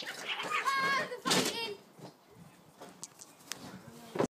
Thank you.